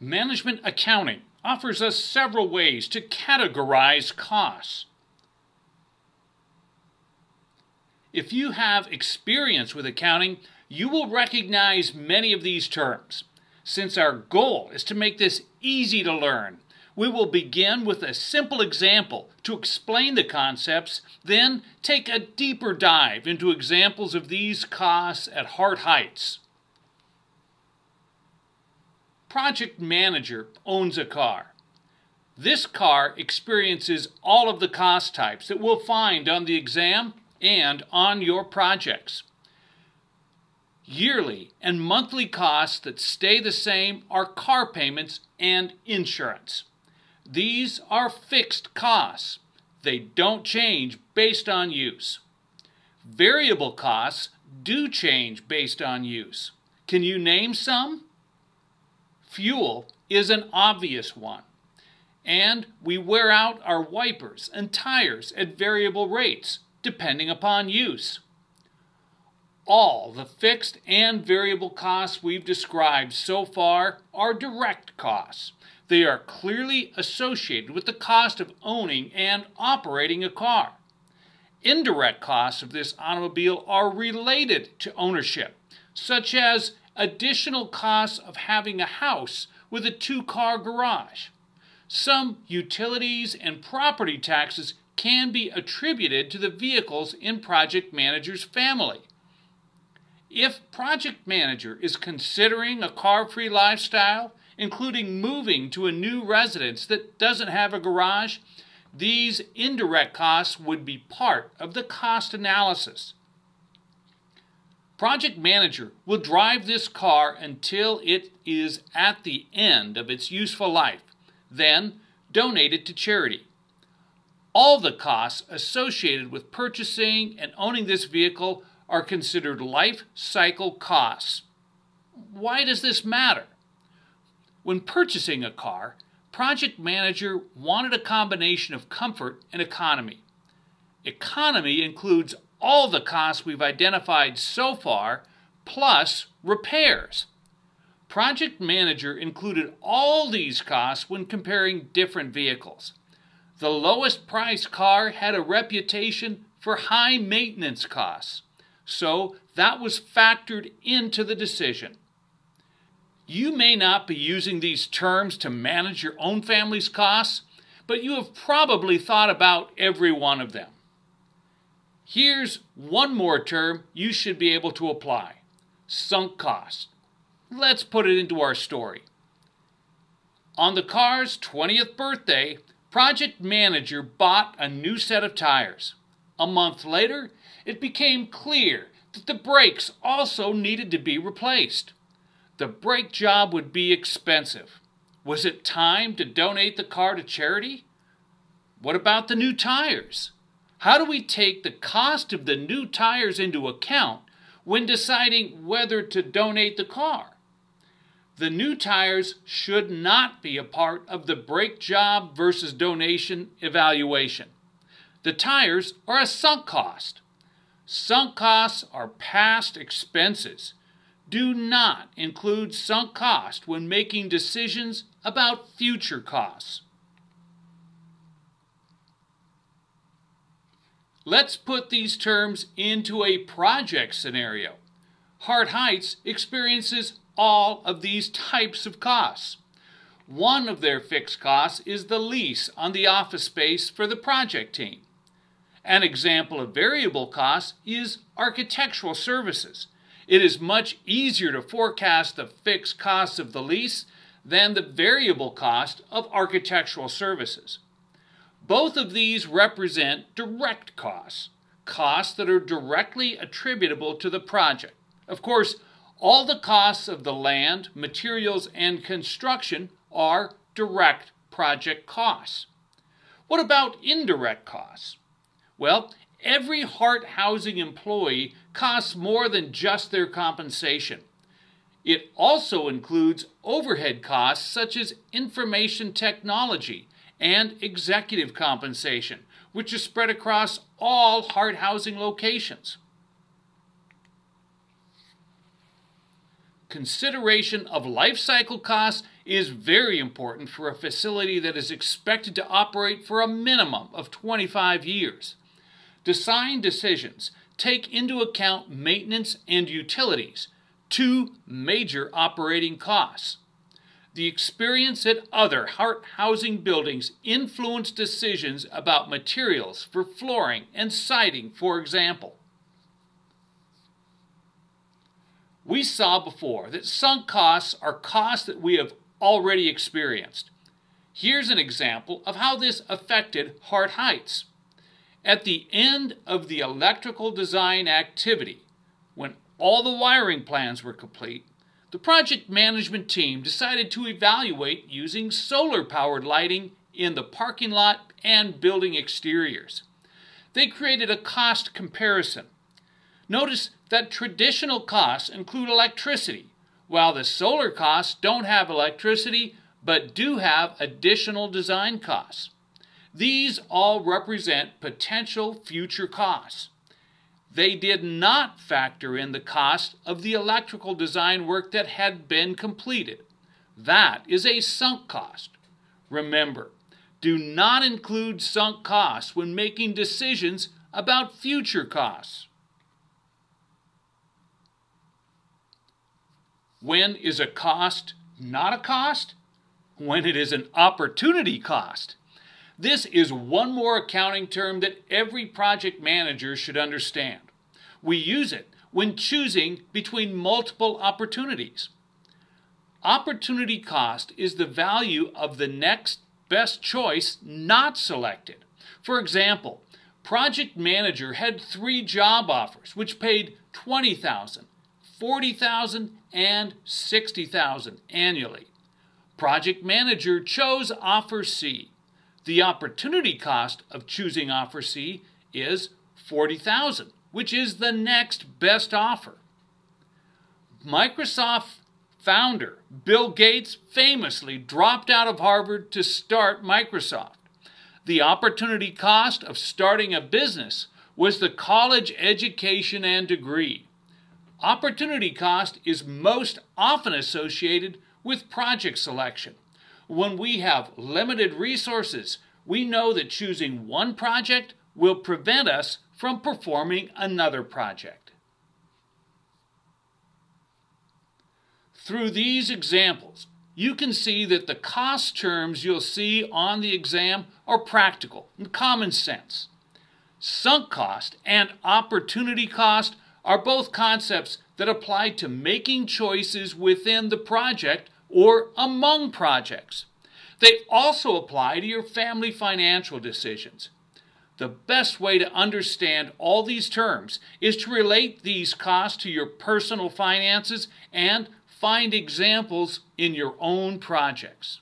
Management accounting offers us several ways to categorize costs. If you have experience with accounting, you will recognize many of these terms. Since our goal is to make this easy to learn, we will begin with a simple example to explain the concepts, then take a deeper dive into examples of these costs at Hart Heights. Project Manager owns a car. This car experiences all of the cost types that we'll find on the exam and on your projects. Yearly and monthly costs that stay the same are car payments and insurance. These are fixed costs. They don't change based on use. Variable costs do change based on use. Can you name some? Fuel is an obvious one. And we wear out our wipers and tires at variable rates, depending upon use. All the fixed and variable costs we've described so far are direct costs. They are clearly associated with the cost of owning and operating a car. Indirect costs of this automobile are related to ownership, such as additional costs of having a house with a two car garage. Some utilities and property taxes can be attributed to the vehicles in Project Manager's family. If Project Manager is considering a car free lifestyle, including moving to a new residence that doesn't have a garage, these indirect costs would be part of the cost analysis. Project Manager will drive this car until it is at the end of its useful life, then donate it to charity. All the costs associated with purchasing and owning this vehicle are considered life cycle costs. Why does this matter? When purchasing a car, Project Manager wanted a combination of comfort and economy. Economy includes all the costs we've identified so far, plus repairs. Project Manager included all these costs when comparing different vehicles. The lowest priced car had a reputation for high maintenance costs, so that was factored into the decision. You may not be using these terms to manage your own family's costs, but you have probably thought about every one of them. Here's one more term you should be able to apply sunk cost. Let's put it into our story. On the car's 20th birthday, Project Manager bought a new set of tires. A month later, it became clear that the brakes also needed to be replaced. The brake job would be expensive. Was it time to donate the car to charity? What about the new tires? How do we take the cost of the new tires into account when deciding whether to donate the car? The new tires should not be a part of the brake job versus donation evaluation. The tires are a sunk cost. Sunk costs are past expenses do not include sunk cost when making decisions about future costs. Let's put these terms into a project scenario. Hart Heights experiences all of these types of costs. One of their fixed costs is the lease on the office space for the project team. An example of variable costs is architectural services. It is much easier to forecast the fixed costs of the lease than the variable cost of architectural services. Both of these represent direct costs, costs that are directly attributable to the project. Of course, all the costs of the land, materials, and construction are direct project costs. What about indirect costs? Well, every Hart Housing employee costs more than just their compensation. It also includes overhead costs such as information technology and executive compensation, which is spread across all Hart Housing locations. consideration of life cycle costs is very important for a facility that is expected to operate for a minimum of 25 years. Design decisions take into account maintenance and utilities, two major operating costs. The experience at other Hart housing buildings influenced decisions about materials for flooring and siding, for example. We saw before that sunk costs are costs that we have already experienced. Here's an example of how this affected Hart Heights. At the end of the electrical design activity, when all the wiring plans were complete, the project management team decided to evaluate using solar powered lighting in the parking lot and building exteriors. They created a cost comparison. Notice that traditional costs include electricity, while the solar costs don't have electricity but do have additional design costs. These all represent potential future costs. They did not factor in the cost of the electrical design work that had been completed. That is a sunk cost. Remember, do not include sunk costs when making decisions about future costs. When is a cost not a cost? When it is an opportunity cost. This is one more accounting term that every project manager should understand. We use it when choosing between multiple opportunities. Opportunity cost is the value of the next best choice not selected. For example, project manager had three job offers which paid 20,000, 40,000 and 60,000 annually. Project manager chose offer C the opportunity cost of choosing offer C is 40,000, which is the next best offer. Microsoft founder Bill Gates famously dropped out of Harvard to start Microsoft. The opportunity cost of starting a business was the college education and degree. Opportunity cost is most often associated with project selection. When we have limited resources, we know that choosing one project will prevent us from performing another project. Through these examples, you can see that the cost terms you'll see on the exam are practical and common sense. Sunk cost and opportunity cost are both concepts that apply to making choices within the project or among projects. They also apply to your family financial decisions. The best way to understand all these terms is to relate these costs to your personal finances and find examples in your own projects.